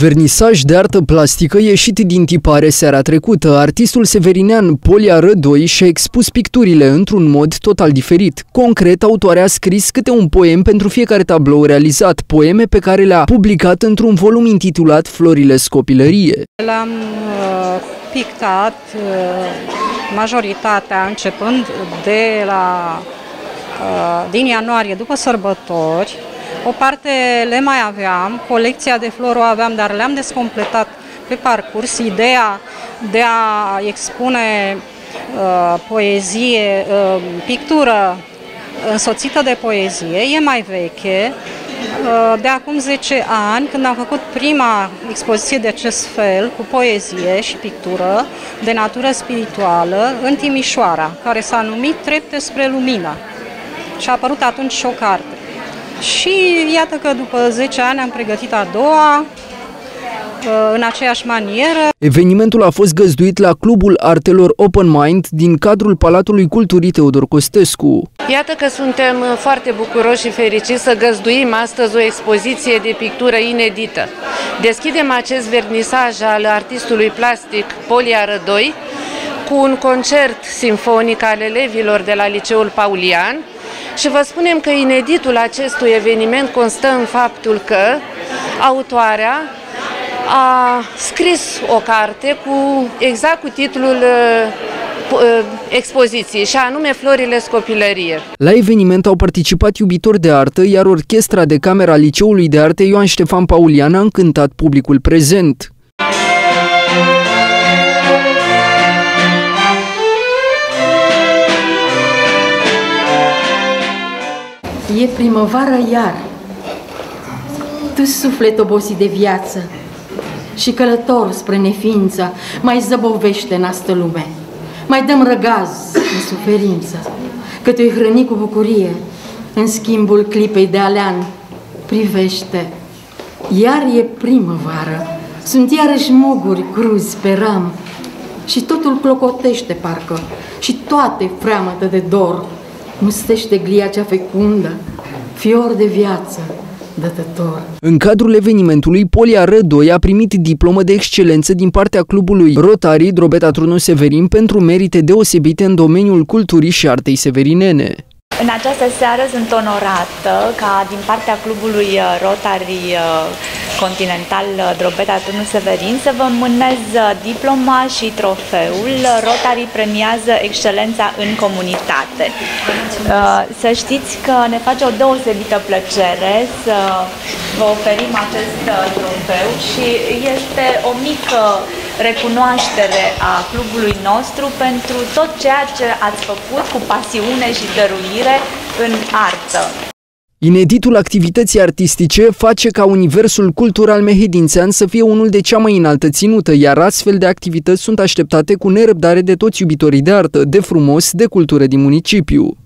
Vernisaj de artă plastică ieșit din tipare seara trecută, artistul severinean Polia Rădoi și-a expus picturile într-un mod total diferit. Concret, autoarea a scris câte un poem pentru fiecare tablou realizat, poeme pe care le-a publicat într-un volum intitulat Florile Scopilărie. L-am uh, pictat uh, majoritatea începând de la uh, din ianuarie după sărbători o parte le mai aveam, colecția de flori o aveam, dar le-am descompletat pe parcurs. Ideea de a expune uh, poezie, uh, pictură însoțită de poezie e mai veche, uh, de acum 10 ani, când am făcut prima expoziție de acest fel, cu poezie și pictură de natură spirituală, în Timișoara, care s-a numit Trepte spre Lumină. Și a apărut atunci și o carte. Și iată că după 10 ani am pregătit a doua, uh, în aceeași manieră. Evenimentul a fost găzduit la Clubul Artelor Open Mind din cadrul Palatului Culturii Teodor Costescu. Iată că suntem foarte bucuroși și fericiți să găzduim astăzi o expoziție de pictură inedită. Deschidem acest vernisaj al artistului plastic Polia Rădoi cu un concert simfonic al elevilor de la Liceul Paulian, și vă spunem că ineditul acestui eveniment constă în faptul că autoarea a scris o carte cu exact cu titlul uh, uh, expoziției, și anume Florile Scopilărie. La eveniment au participat iubitori de artă, iar orchestra de camera Liceului de Arte Ioan Ștefan Paulian a încântat publicul prezent. E primăvară iar. Tu suflet obosit de viață și călător spre neființă, mai zăbovește în astă lume. Mai dăm răgaz în suferință, că te-ai hrăni cu bucurie, în schimbul clipei de alean. Privește, iar e primăvară, sunt iarăși muguri cruzi pe ram și totul clocotește parcă și toate freamătă de dor mustește glia cea fecundă, fior de viață, dătător. În cadrul evenimentului, Polia Rădoi a primit diplomă de excelență din partea clubului Rotary Drobeta Trunu Severin pentru merite deosebite în domeniul culturii și artei severinene. În această seară sunt onorată ca din partea clubului uh, Rotary uh, Continental uh, Drobeta Turnu Severin să vă mânez diploma și trofeul. Rotary premiază excelența în comunitate. Să știți că ne face o deosebită plăcere să vă oferim acest trofeu și este o mică recunoaștere a clubului nostru pentru tot ceea ce ați făcut cu pasiune și dăruire în artă. Ineditul activității artistice face ca universul cultural mehedințean să fie unul de cea mai înaltă ținută, iar astfel de activități sunt așteptate cu nerăbdare de toți iubitorii de artă, de frumos, de cultură din municipiu.